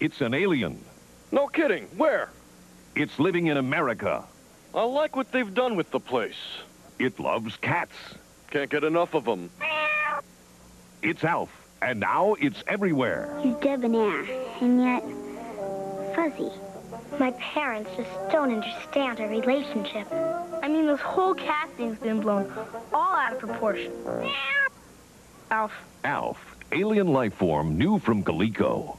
It's an alien. No kidding. Where? It's living in America. I like what they've done with the place. It loves cats. Can't get enough of them. It's Alf, and now it's everywhere. He's debonair, and yet fuzzy. My parents just don't understand our relationship. I mean, this whole cat thing's been blown all out of proportion. Alf. Alf, alien life form new from Coleco.